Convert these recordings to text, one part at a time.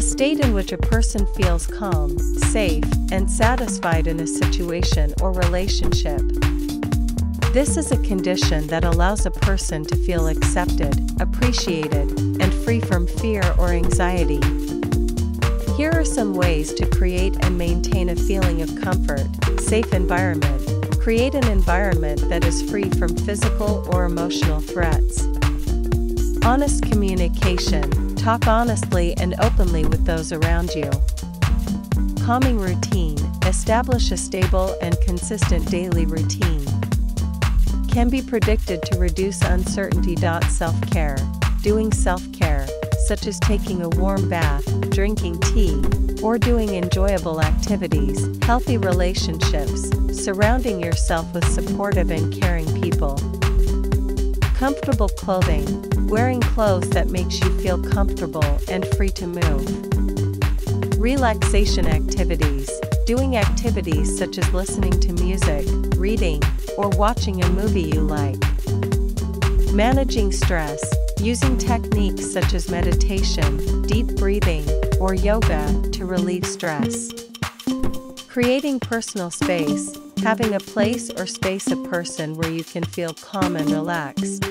A state in which a person feels calm, safe, and satisfied in a situation or relationship. This is a condition that allows a person to feel accepted, appreciated, and free from fear or anxiety. Here are some ways to create and maintain a feeling of comfort, safe environment. Create an environment that is free from physical or emotional threats. Honest communication, talk honestly and openly with those around you. Calming routine, establish a stable and consistent daily routine. Can be predicted to reduce uncertainty. Self care, doing self care, such as taking a warm bath, drinking tea, or doing enjoyable activities, healthy relationships, surrounding yourself with supportive and caring people. Comfortable clothing, wearing clothes that makes you feel comfortable and free to move. Relaxation activities, doing activities such as listening to music, reading, or watching a movie you like. Managing stress, using techniques such as meditation, deep breathing, or yoga to relieve stress. Creating personal space, having a place or space a person where you can feel calm and relaxed.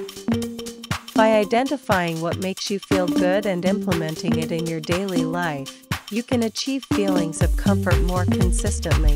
By identifying what makes you feel good and implementing it in your daily life, you can achieve feelings of comfort more consistently.